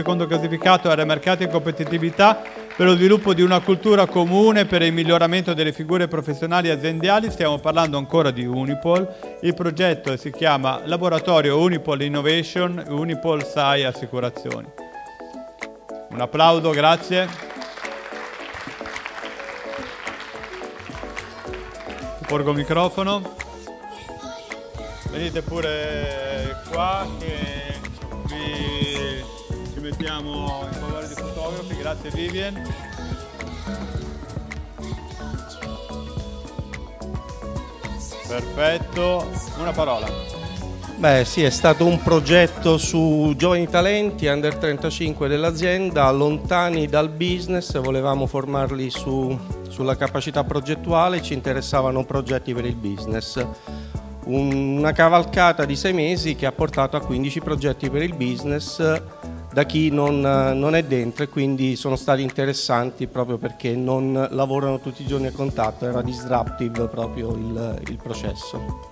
secondo classificato area mercati e competitività per lo sviluppo di una cultura comune per il miglioramento delle figure professionali e aziendali. Stiamo parlando ancora di Unipol. Il progetto si chiama Laboratorio Unipol Innovation Unipol SAI Assicurazioni. Un applauso, grazie. Porgo microfono. Venite pure qua che vi, mettiamo in favore di fotografi. Grazie Vivian. Perfetto. Una parola. Beh sì, è stato un progetto su giovani talenti under 35 dell'azienda, lontani dal business, volevamo formarli su, sulla capacità progettuale, ci interessavano progetti per il business. Una cavalcata di sei mesi che ha portato a 15 progetti per il business da chi non, non è dentro e quindi sono stati interessanti proprio perché non lavorano tutti i giorni a contatto, era disruptive proprio il, il processo.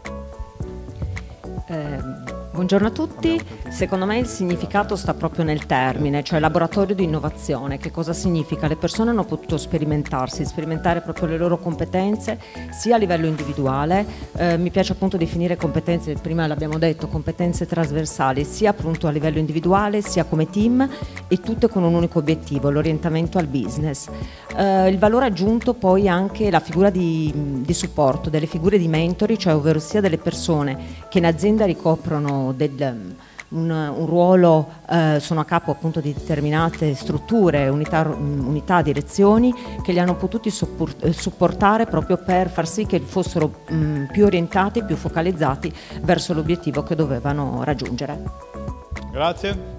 Eh, Buongiorno a tutti, secondo me il significato sta proprio nel termine, cioè laboratorio di innovazione. Che cosa significa? Le persone hanno potuto sperimentarsi, sperimentare proprio le loro competenze sia a livello individuale, eh, mi piace appunto definire competenze, prima l'abbiamo detto, competenze trasversali, sia appunto a livello individuale sia come team e tutte con un unico obiettivo, l'orientamento al business. Eh, il valore aggiunto poi anche la figura di, di supporto, delle figure di mentori, cioè ovvero sia delle persone che in azienda ricoprono del, un, un, ruolo, eh, sono a capo appunto di determinate strutture, unità, unità direzioni che li hanno potuti eh, supportare proprio per far sì che fossero mh, più orientati, più focalizzati verso l'obiettivo che dovevano raggiungere. Grazie.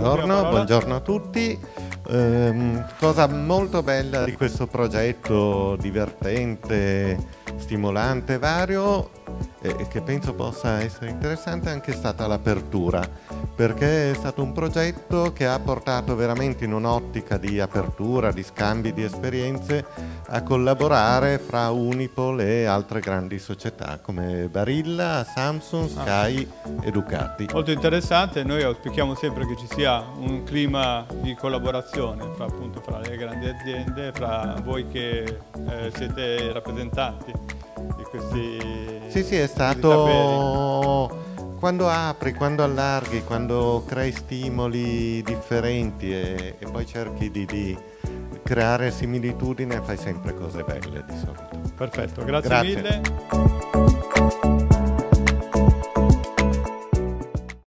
Buongiorno, buongiorno a tutti. Eh, cosa molto bella di questo progetto divertente, stimolante, vario e che penso possa essere interessante è anche stata l'apertura, perché è stato un progetto che ha portato veramente in un'ottica di apertura, di scambi di esperienze, a collaborare fra Unipol e altre grandi società come Barilla, Samsung, ah. Sky ah. e Ducati. Molto interessante, noi auspichiamo sempre che ci sia un clima di collaborazione fra, appunto, fra le grandi aziende, fra voi che eh, siete rappresentanti di questi... Sì, sì, è stato... Quando apri, quando allarghi, quando crei stimoli differenti e, e poi cerchi di, di creare similitudini, fai sempre cose belle di solito. Perfetto, grazie, grazie. mille.